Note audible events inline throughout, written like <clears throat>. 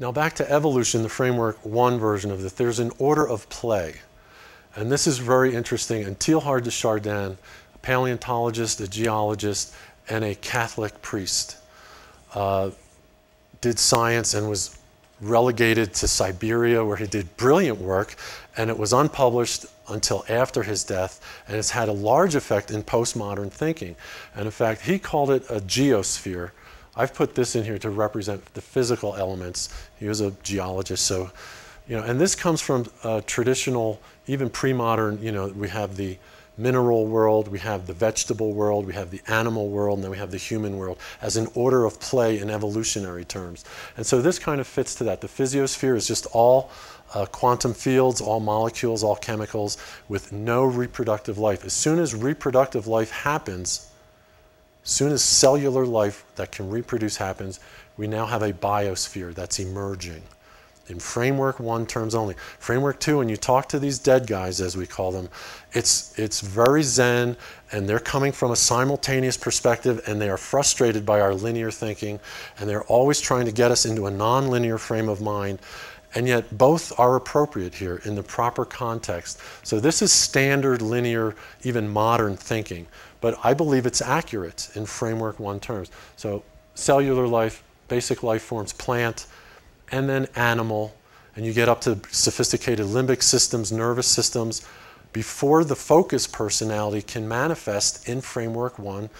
Now back to evolution, the framework one version of this. There's an order of play. And this is very interesting. And Teilhard de Chardin, a paleontologist, a geologist, and a Catholic priest, uh, did science and was relegated to Siberia where he did brilliant work and it was unpublished until after his death and it's had a large effect in postmodern thinking. And in fact, he called it a geosphere. I've put this in here to represent the physical elements. He was a geologist, so, you know, and this comes from traditional, even pre-modern, you know, we have the mineral world, we have the vegetable world, we have the animal world, and then we have the human world as an order of play in evolutionary terms. And so this kind of fits to that. The physiosphere is just all uh, quantum fields, all molecules, all chemicals, with no reproductive life. As soon as reproductive life happens, soon as cellular life that can reproduce happens, we now have a biosphere that's emerging in framework one terms only. Framework two, when you talk to these dead guys, as we call them, it's, it's very zen and they're coming from a simultaneous perspective and they are frustrated by our linear thinking and they're always trying to get us into a nonlinear frame of mind. And yet both are appropriate here in the proper context. So this is standard linear, even modern thinking. But I believe it's accurate in framework one terms. So cellular life, basic life forms, plant, and then animal, and you get up to sophisticated limbic systems, nervous systems, before the focus personality can manifest in framework one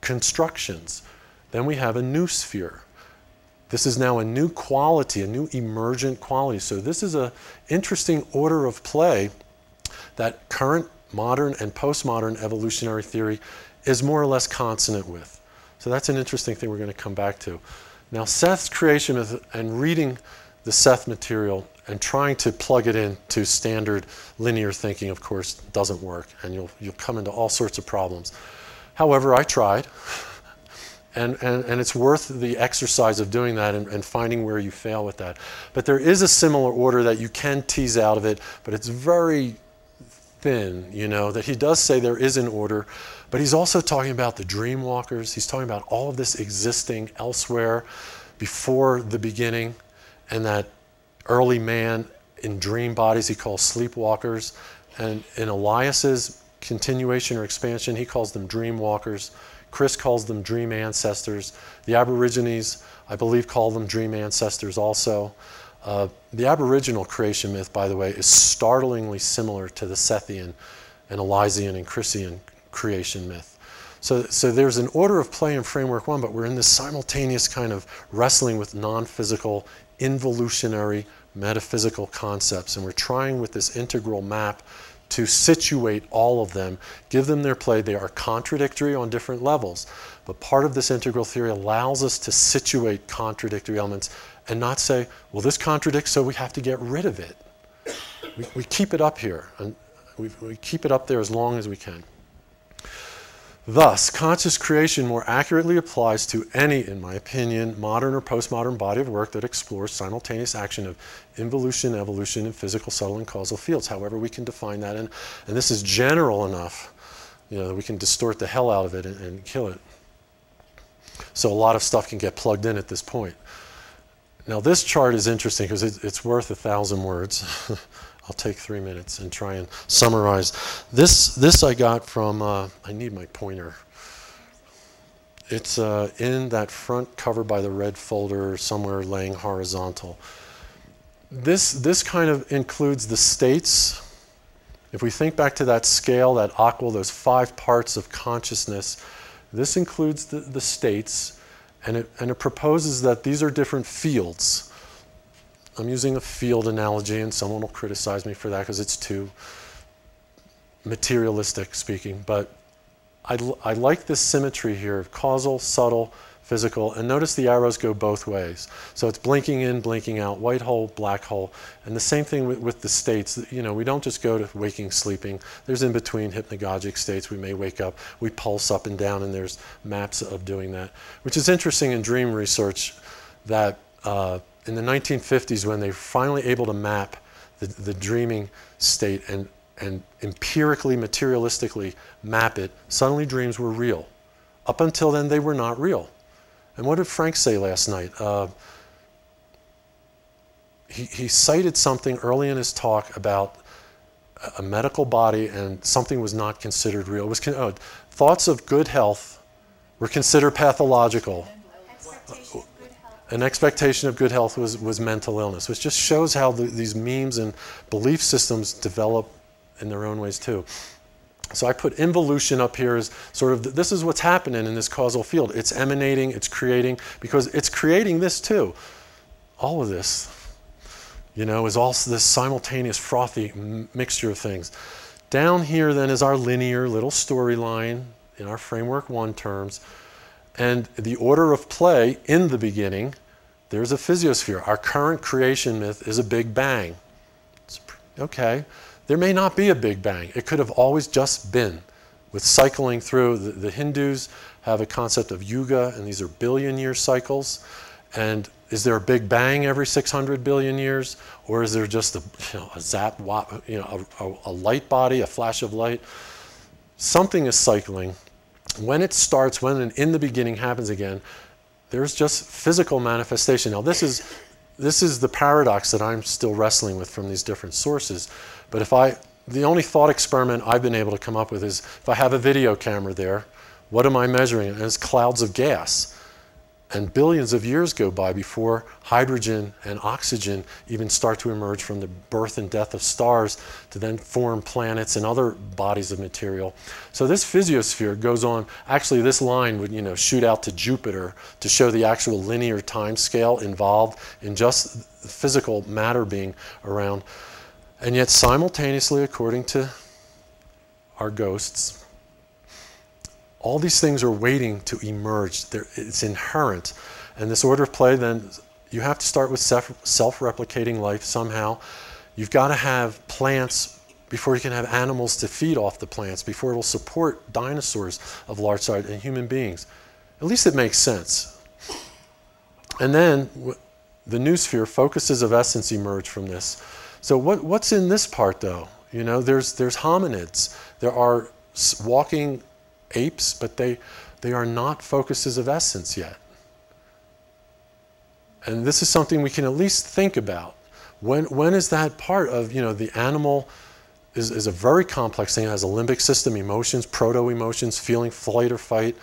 constructions. Then we have a noosphere. This is now a new quality, a new emergent quality. So this is an interesting order of play that current modern and postmodern evolutionary theory is more or less consonant with. So that's an interesting thing we're going to come back to. Now, Seth's creation and reading the Seth material and trying to plug it into standard linear thinking, of course, doesn't work, and you'll, you'll come into all sorts of problems. However, I tried, and, and, and it's worth the exercise of doing that and, and finding where you fail with that. But there is a similar order that you can tease out of it, but it's very thin, you know, that he does say there is an order, but he's also talking about the dream walkers. He's talking about all of this existing elsewhere before the beginning, and that early man in dream bodies he calls sleepwalkers. And in Elias's continuation or expansion, he calls them dream walkers. Chris calls them dream ancestors. The Aborigines, I believe, call them dream ancestors also. Uh, the Aboriginal creation myth, by the way, is startlingly similar to the Sethian and Elysian and Christian creation myth. So, so there's an order of play in framework one, but we're in this simultaneous kind of wrestling with non-physical, involutionary, metaphysical concepts. And we're trying with this integral map to situate all of them, give them their play. They are contradictory on different levels. But part of this integral theory allows us to situate contradictory elements and not say, well, this contradicts, so we have to get rid of it. We, we keep it up here, and we, we keep it up there as long as we can. Thus, conscious creation more accurately applies to any, in my opinion, modern or postmodern body of work that explores simultaneous action of involution, evolution, and physical, subtle, and causal fields. However, we can define that, and, and this is general enough, you know, that we can distort the hell out of it and, and kill it. So a lot of stuff can get plugged in at this point. Now this chart is interesting because it, it's worth a thousand words. <laughs> I'll take three minutes and try and summarize. This, this I got from, uh, I need my pointer. It's uh, in that front cover by the red folder somewhere laying horizontal. This, this kind of includes the states. If we think back to that scale, that aqua, those five parts of consciousness, this includes the, the states and it, and it proposes that these are different fields. I'm using a field analogy, and someone will criticize me for that because it's too materialistic speaking. But I, I like this symmetry here of causal, subtle, physical. And notice the arrows go both ways. So it's blinking in, blinking out, white hole, black hole. And the same thing with, with the states. You know, we don't just go to waking, sleeping. There's in between hypnagogic states. We may wake up, we pulse up and down, and there's maps of doing that. Which is interesting in dream research that uh, in the 1950s, when they were finally able to map the, the dreaming state and, and empirically, materialistically map it, suddenly dreams were real. Up until then, they were not real. And what did Frank say last night? Uh, he, he cited something early in his talk about a medical body and something was not considered real. It was con- oh, thoughts of good health were considered pathological. An expectation of good health was, was mental illness, which just shows how the, these memes and belief systems develop in their own ways too. So I put involution up here as sort of, the, this is what's happening in this causal field. It's emanating, it's creating, because it's creating this too. All of this, you know, is also this simultaneous frothy mixture of things. Down here then is our linear little storyline in our framework one terms. And the order of play in the beginning, there's a physiosphere. Our current creation myth is a big bang. It's, okay, there may not be a big bang. It could have always just been. With cycling through, the, the Hindus have a concept of yuga, and these are billion year cycles. And is there a big bang every 600 billion years? Or is there just a, you know, a zap, you know, a, a light body, a flash of light? Something is cycling when it starts, when an in the beginning happens again, there's just physical manifestation. Now, this is, this is the paradox that I'm still wrestling with from these different sources. But if I, the only thought experiment I've been able to come up with is if I have a video camera there, what am I measuring? And it's clouds of gas. And billions of years go by before hydrogen and oxygen even start to emerge from the birth and death of stars to then form planets and other bodies of material. So this physiosphere goes on. Actually, this line would you know shoot out to Jupiter to show the actual linear time scale involved in just physical matter being around. And yet simultaneously, according to our ghosts, all these things are waiting to emerge. They're, it's inherent. And this order of play, then, you have to start with self replicating life somehow. You've got to have plants before you can have animals to feed off the plants, before it will support dinosaurs of large size and human beings. At least it makes sense. And then the noosphere, focuses of essence emerge from this. So what, what's in this part though? You know, there's, there's hominids. There are walking apes, but they, they are not focuses of essence yet. And this is something we can at least think about. When, when is that part of, you know, the animal is, is a very complex thing. It has a limbic system, emotions, proto-emotions, feeling flight or fight.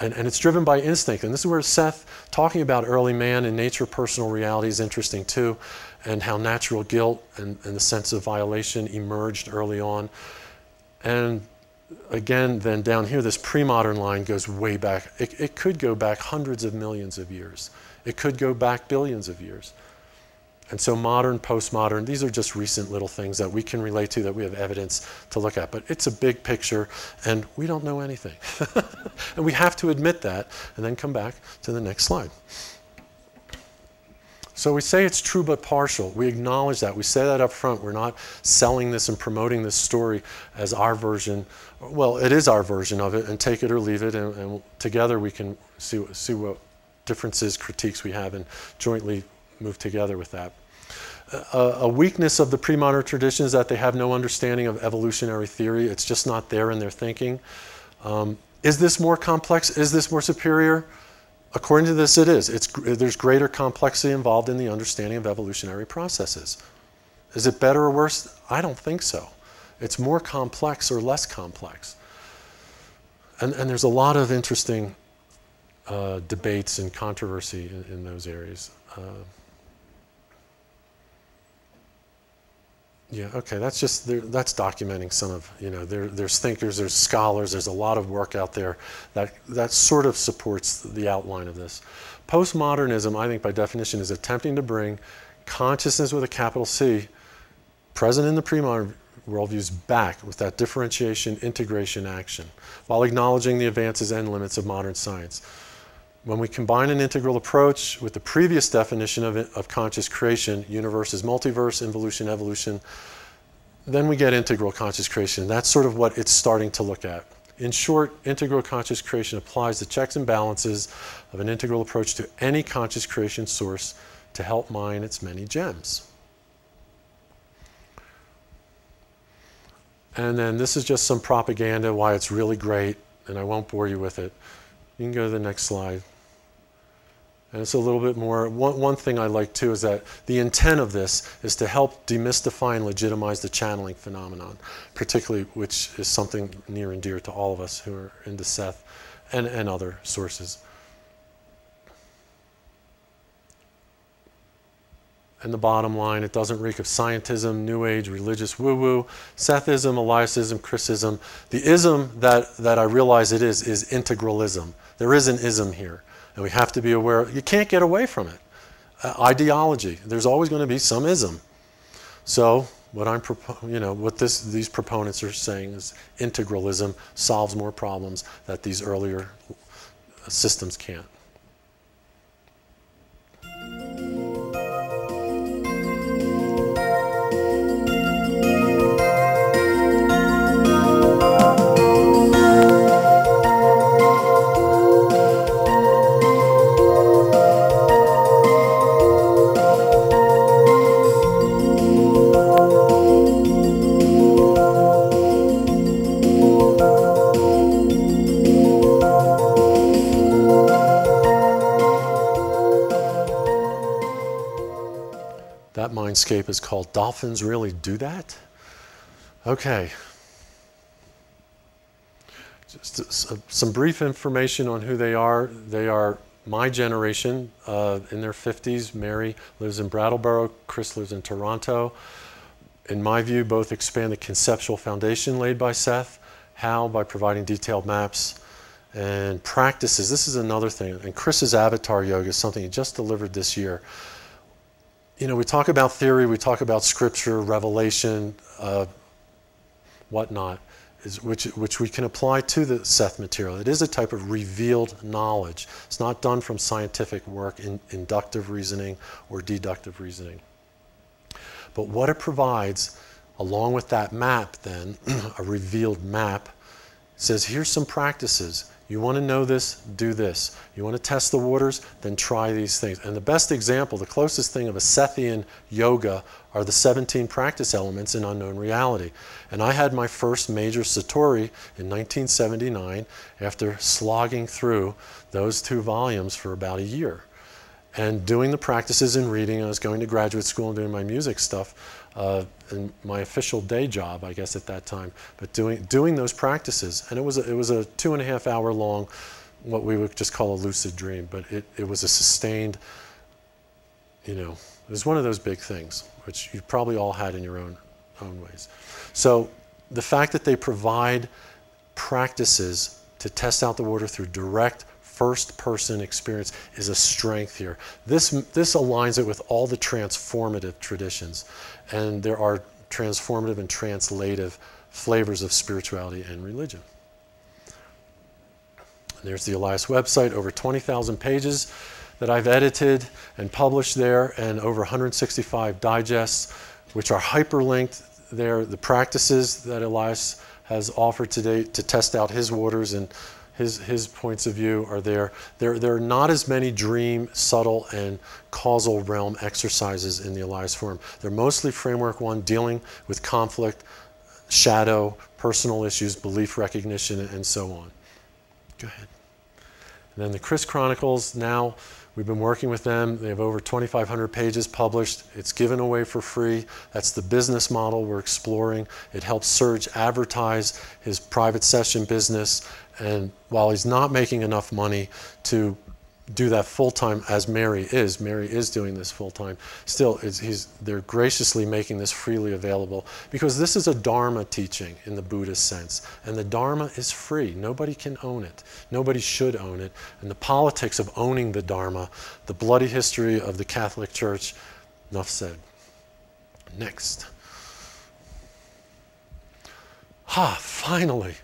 And, and it's driven by instinct. And this is where Seth, talking about early man and nature, personal reality is interesting too, and how natural guilt and, and the sense of violation emerged early on. And again, then down here, this pre-modern line goes way back. It, it, could go back hundreds of millions of years. It could go back billions of years. And so modern, postmodern, these are just recent little things that we can relate to, that we have evidence to look at. But it's a big picture, and we don't know anything. <laughs> and we have to admit that, and then come back to the next slide. So we say it's true but partial. We acknowledge that. We say that up front. We're not selling this and promoting this story as our version. Well, it is our version of it, and take it or leave it, and, and together we can see, see what differences, critiques we have, and jointly move together with that. A, a weakness of the pre-modern tradition is that they have no understanding of evolutionary theory. It's just not there in their thinking. Um, is this more complex? Is this more superior? According to this, it is. It's, there's greater complexity involved in the understanding of evolutionary processes. Is it better or worse? I don't think so. It's more complex or less complex. And, and there's a lot of interesting uh, debates and controversy in, in those areas. Uh, Yeah, okay, that's just, that's documenting some of, you know, there, there's thinkers, there's scholars, there's a lot of work out there that, that sort of supports the outline of this. Postmodernism, I think by definition, is attempting to bring consciousness with a capital C, present in the pre-modern worldviews, back with that differentiation, integration, action, while acknowledging the advances and limits of modern science. When we combine an integral approach with the previous definition of, of conscious creation, universe is multiverse, involution, evolution, then we get integral conscious creation. That's sort of what it's starting to look at. In short, integral conscious creation applies the checks and balances of an integral approach to any conscious creation source to help mine its many gems. And then this is just some propaganda, why it's really great, and I won't bore you with it. You can go to the next slide. And it's a little bit more. One, one thing I like too is that the intent of this is to help demystify and legitimize the channeling phenomenon, particularly which is something near and dear to all of us who are into Seth and, and other sources. And the bottom line, it doesn't reek of scientism, New Age, religious woo-woo, Sethism, Eliasism, Chrisism. The ism that, that I realize it is, is integralism. There is an ism here. And we have to be aware, you can't get away from it. Uh, ideology, there's always going to be some ism. So what I'm, you know, what this, these proponents are saying is integralism solves more problems that these earlier systems can't. Mindscape is called Dolphins Really Do That? Okay. Just some brief information on who they are. They are my generation uh, in their 50s. Mary lives in Brattleboro, Chris lives in Toronto. In my view, both expand the conceptual foundation laid by Seth. How? By providing detailed maps and practices. This is another thing. And Chris's avatar yoga is something he just delivered this year you know, we talk about theory, we talk about scripture, revelation, uh, whatnot, is, which, which we can apply to the Seth material. It is a type of revealed knowledge. It's not done from scientific work, in, inductive reasoning or deductive reasoning. But what it provides, along with that map, then, <clears throat> a revealed map, says here's some practices you want to know this, do this. You want to test the waters, then try these things. And the best example, the closest thing of a Sethian yoga are the 17 practice elements in unknown reality. And I had my first major Satori in 1979 after slogging through those two volumes for about a year. And doing the practices and reading, I was going to graduate school and doing my music stuff uh, in my official day job, I guess at that time, but doing doing those practices, and it was a, it was a two and a half hour long, what we would just call a lucid dream, but it, it was a sustained, you know, it was one of those big things which you probably all had in your own own ways. So the fact that they provide practices to test out the water through direct first person experience is a strength here. This, this aligns it with all the transformative traditions. And there are transformative and translative flavors of spirituality and religion. And there's the Elias website, over 20,000 pages that I've edited and published there, and over 165 digests, which are hyperlinked there. The practices that Elias has offered today to test out his waters and his, his points of view are there. there. There are not as many dream, subtle, and causal realm exercises in the Elias Forum. They're mostly framework one, dealing with conflict, shadow, personal issues, belief recognition, and so on. Go ahead. And then the Chris Chronicles, now we've been working with them. They have over 2,500 pages published. It's given away for free. That's the business model we're exploring. It helps Serge advertise his private session business and while he's not making enough money to do that full time as Mary is, Mary is doing this full time, still he's, they're graciously making this freely available because this is a Dharma teaching in the Buddhist sense. And the Dharma is free. Nobody can own it. Nobody should own it. And the politics of owning the Dharma, the bloody history of the Catholic Church, enough said. Next. Ha, finally.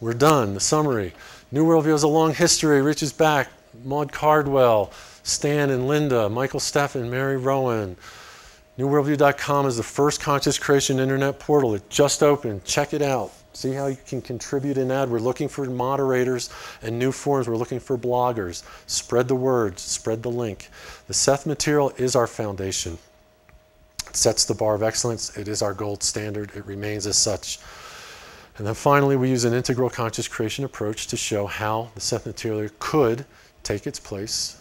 We're done. The summary. New Worldview has a long history, reaches back. Maud Cardwell, Stan and Linda, Michael Steffen, Mary Rowan. NewWorldview.com is the first conscious creation internet portal. It just opened. Check it out. See how you can contribute and add. We're looking for moderators and new forums. We're looking for bloggers. Spread the word, spread the link. The Seth material is our foundation. It sets the bar of excellence. It is our gold standard. It remains as such. And then finally, we use an integral conscious creation approach to show how the Seth material could take its place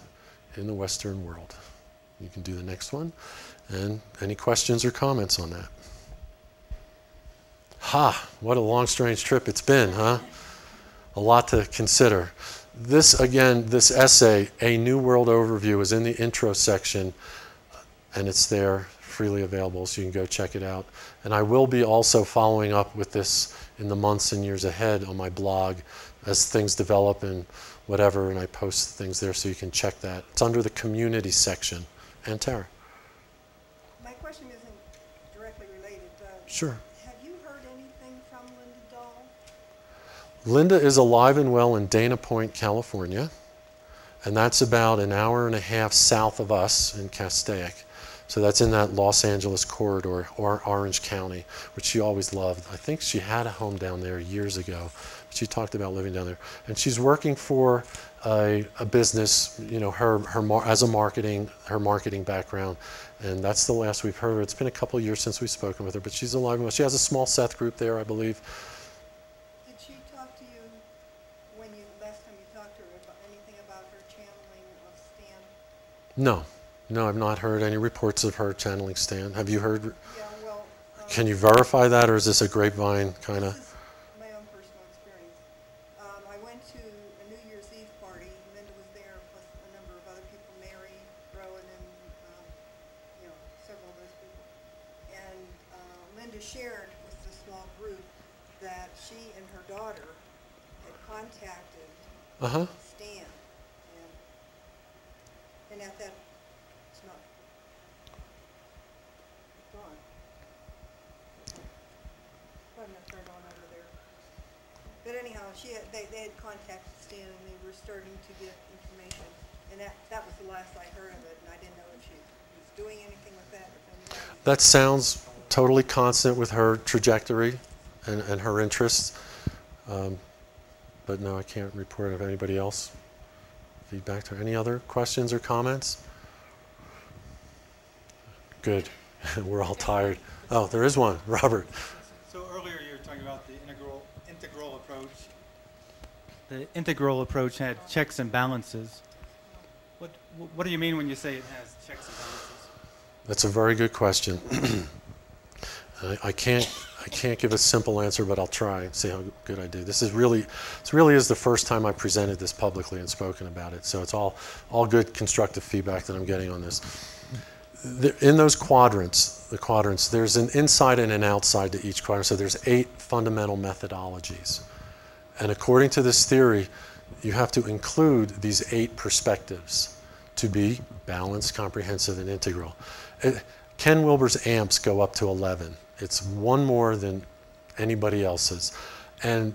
in the Western world. You can do the next one. And any questions or comments on that? Ha, what a long, strange trip it's been, huh? A lot to consider. This, again, this essay, A New World Overview, is in the intro section, and it's there freely available, so you can go check it out. And I will be also following up with this in the months and years ahead on my blog as things develop and whatever, and I post things there so you can check that. It's under the community section. And Tara. My question isn't directly related, but Sure. have you heard anything from Linda Dahl? Linda is alive and well in Dana Point, California, and that's about an hour and a half south of us in Castaic. So that's in that Los Angeles corridor or Orange County, which she always loved. I think she had a home down there years ago. She talked about living down there, and she's working for a, a business. You know, her her mar- as a marketing her marketing background, and that's the last we've heard of her. It's been a couple of years since we've spoken with her, but she's alive and well. She has a small Seth group there, I believe. Did she talk to you when you, last time you talked to her, about anything about her channeling of Stan? No, no, I've not heard any reports of her channeling Stan. Have you heard? Yeah, well, um, Can you verify that, or is this a grapevine kind of? is my own personal experience. Um, I went to a New Year's Eve party, Linda was there, plus a number of other people, Mary, Rowan, and, um, you know, several of those people. And, uh, Linda shared with the small group that she and her daughter had contacted Uh huh. Stan, and, and at that, it's not, it's gone. Go ahead and turn it on over there. But anyhow, she had, they, they had contacted Stan and they were starting to get information, and that, that was the last I heard of it, and I didn't know if she was doing anything with that, or if anybody. That sounds totally constant with her trajectory and, and her interests. Um, but no, I can't report of anybody else. Feedback to. Any other questions or comments? Good. <laughs> We're all tired. Oh, there is one. <laughs> Robert. So earlier you were talking about the integral, integral approach. The integral approach had checks and balances. What, what do you mean when you say it has checks and balances? That's a very good question. <clears throat> I, I can't I can't give a simple answer, but I'll try and see how good I do. This is really this really is the first time I presented this publicly and spoken about it. So it's all all good constructive feedback that I'm getting on this. In those quadrants, the quadrants, there's an inside and an outside to each quadrant. So there's eight fundamental methodologies. And according to this theory, you have to include these eight perspectives to be balanced, comprehensive, and integral. It- Ken Wilber's amps go up to 11. It's one more than anybody else's. And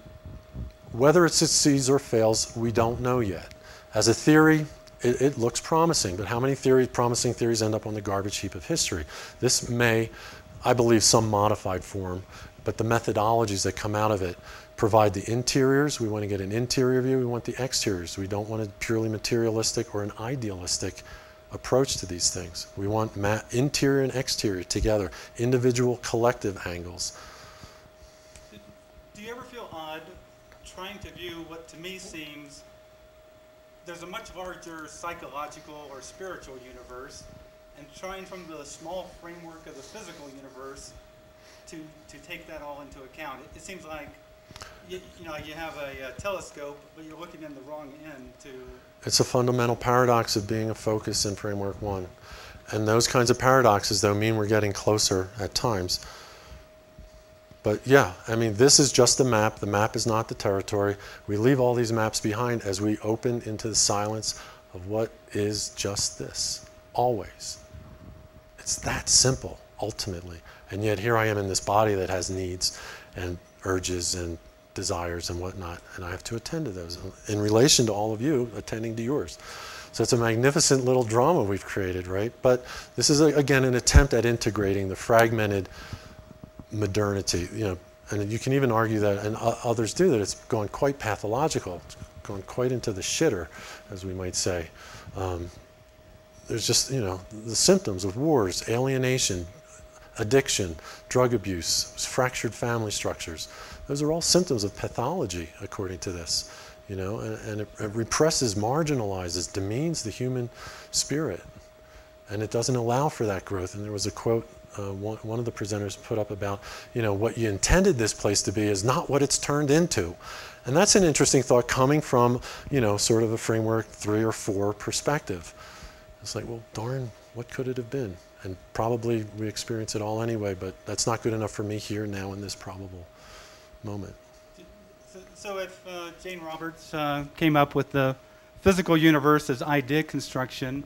whether it succeeds or fails, we don't know yet. As a theory, it, it looks promising, but how many theory, promising theories end up on the garbage heap of history? This may, I believe, some modified form, but the methodologies that come out of it provide the interiors. We want to get an interior view. We want the exteriors. We don't want a purely materialistic or an idealistic approach to these things. We want interior and exterior together, individual, collective angles. Do you ever feel odd trying to view what to me seems there's a much larger psychological or spiritual universe and trying from the small framework of the physical universe to, to take that all into account? It, it seems like you, know you have a, uh telescope, but you're looking in the wrong end to It's a fundamental paradox of being a focus in framework one. And those kinds of paradoxes, though, mean we're getting closer at times. But yeah, I mean, this is just a map. The map is not the territory. We leave all these maps behind as we open into the silence of what is just this, always. It's that simple, ultimately. And yet, here I am in this body that has needs and urges and desires and whatnot, and I have to attend to those in relation to all of you attending to yours. So it's a magnificent little drama we've created, right? But this is, a, again, an attempt at integrating the fragmented modernity, you know, and you can even argue that, and others do, that it's gone quite pathological, it's gone quite into the shitter, as we might say. Um, there's just, you know, the symptoms of wars, alienation, addiction, drug abuse, fractured family structures. Those are all symptoms of pathology, according to this. you know, and, and it, it represses, marginalizes, demeans the human spirit, and it doesn't allow for that growth. And there was a quote uh, one, one of the presenters put up about, you know, what you intended this place to be is not what it's turned into. And that's an interesting thought coming from, you know, sort of a framework three or four perspective. It's like, well, darn, what could it have been? And probably we experience it all anyway, but that's not good enough for me here now in this probable moment. So, so if uh, Jane Roberts uh, came up with the physical universe as idea construction,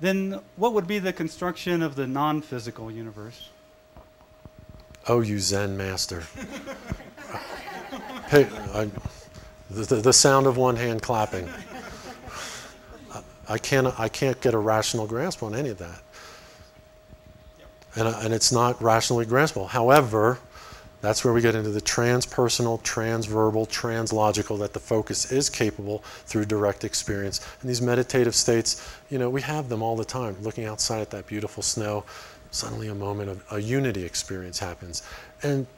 then what would be the construction of the non-physical universe? Oh, you Zen master. <laughs> hey, I, the, the sound of one hand clapping. I can't, I can't get a rational grasp on any of that. And, and it's not rationally graspable. However, that's where we get into the transpersonal, transverbal, translogical, that the focus is capable through direct experience. And these meditative states, you know, we have them all the time. Looking outside at that beautiful snow, suddenly a moment of a unity experience happens. And,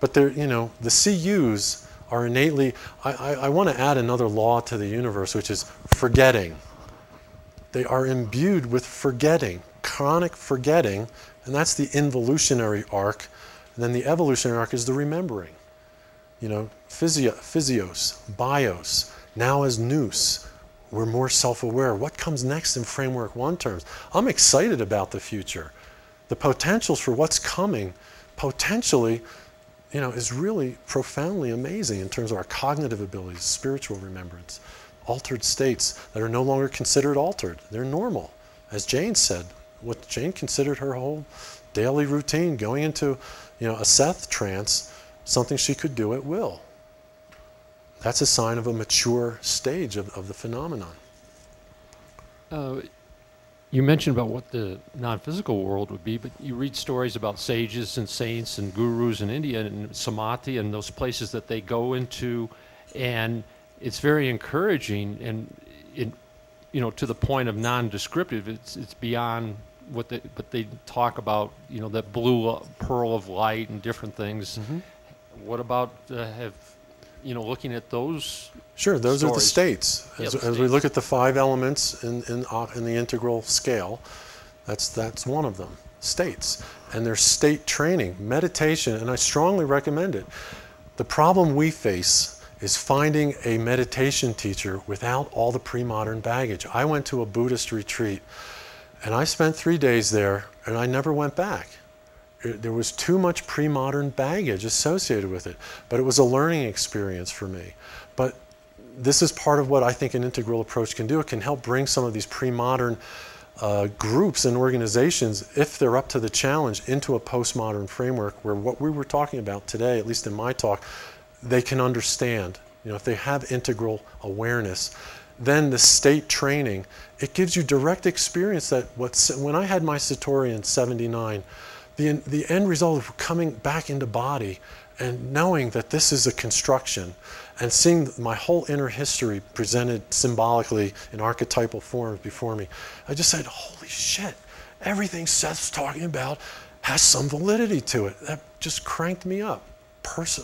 but there, you know, the CUs are innately, I, I, I want to add another law to the universe, which is forgetting. They are imbued with forgetting, chronic forgetting, and that's the involutionary arc and then the evolutionary arc is the remembering. You know, physio, physios, bios, now as nous, we're more self-aware. What comes next in framework one terms? I'm excited about the future. The potentials for what's coming, potentially, you know, is really profoundly amazing in terms of our cognitive abilities, spiritual remembrance, altered states that are no longer considered altered. They're normal. As Jane said, what Jane considered her whole daily routine, going into you know, a Seth trance, something she could do at will. That's a sign of a mature stage of, of the phenomenon. Uh, you mentioned about what the non-physical world would be, but you read stories about sages and saints and gurus in India and samadhi and those places that they go into, and it's very encouraging and it, you know, to the point of non-descriptive. It's it's beyond what they, but they talk about, you know, that blue pearl of light and different things. Mm-hmm. What about uh, have, you know, looking at those? Sure, those stories. are the states. As, as we look at the five elements in, in, uh, in the integral scale, that's, that's one of them, states. And there's state training, meditation, and I strongly recommend it. The problem we face is finding a meditation teacher without all the pre-modern baggage. I went to a Buddhist retreat and I spent three days there and I never went back. It, there was too much pre modern baggage associated with it, but it was a learning experience for me. But this is part of what I think an integral approach can do. It can help bring some of these pre modern uh, groups and organizations, if they're up to the challenge, into a postmodern framework where what we were talking about today, at least in my talk, they can understand. You know, if they have integral awareness, then the state training, it gives you direct experience that what, when I had my Satori in 79, the, the end result of coming back into body and knowing that this is a construction and seeing my whole inner history presented symbolically in archetypal forms before me, I just said, holy shit, everything Seth's talking about has some validity to it. That just cranked me up.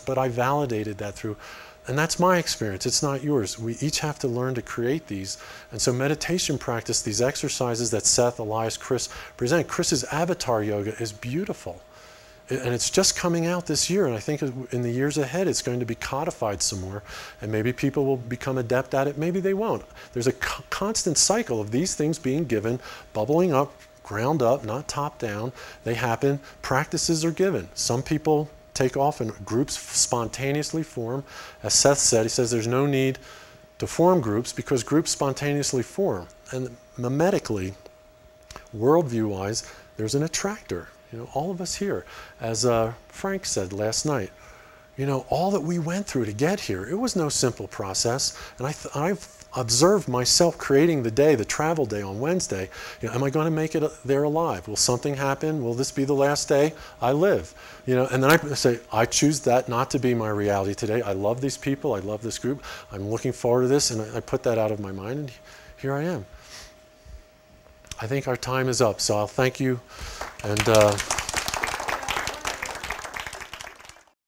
But I validated that through and that's my experience, it's not yours. We each have to learn to create these. And so, meditation practice, these exercises that Seth, Elias, Chris present, Chris's avatar yoga is beautiful. And it's just coming out this year. And I think in the years ahead, it's going to be codified some more. And maybe people will become adept at it, maybe they won't. There's a co- constant cycle of these things being given, bubbling up, ground up, not top down. They happen, practices are given. Some people take off and groups spontaneously form. As Seth said, he says there's no need to form groups because groups spontaneously form. And mimetically, worldview wise, there's an attractor. You know, all of us here, as uh, Frank said last night, you know, all that we went through to get here, it was no simple process. And I I've observed myself creating the day, the travel day on Wednesday. You know, am I going to make it uh, there alive? Will something happen? Will this be the last day I live? You know, and then I say, I choose that not to be my reality today. I love these people. I love this group. I'm looking forward to this. And I, I put that out of my mind. And here I am. I think our time is up. So I'll thank you. And. Uh,